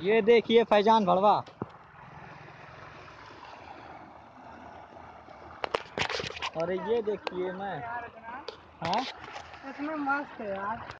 ये देखिए फैजान भड़वा। और ये देखिए मैं। हाँ? इसमें मस्त है यार।